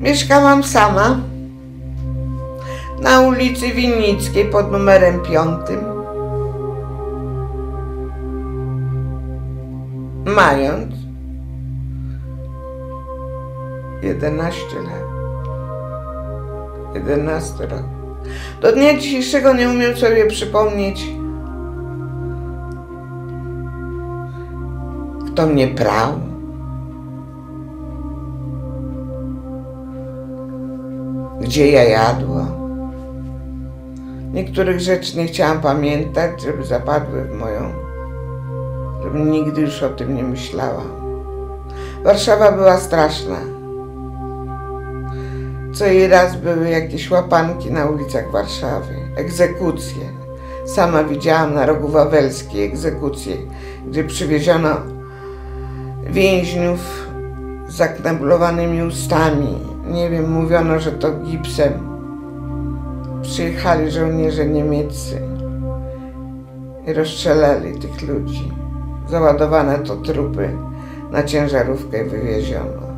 Mieszkałam sama na ulicy Winnickiej pod numerem piątym. Mając 11 lat. 11 lat. Do dnia dzisiejszego nie umiem sobie przypomnieć, kto mnie prał. Gdzie ja jadła. Niektórych rzeczy nie chciałam pamiętać, żeby zapadły w moją, żebym nigdy już o tym nie myślała. Warszawa była straszna. Co i raz były jakieś łapanki na ulicach Warszawy, egzekucje. Sama widziałam na rogu Wawelskiej egzekucje, gdzie przywieziono więźniów z zakneblowanymi ustami. Nie wiem, mówiono, że to gipsem. Przyjechali żołnierze niemieccy i rozstrzelali tych ludzi. Załadowane to trupy na ciężarówkę i wywieziono.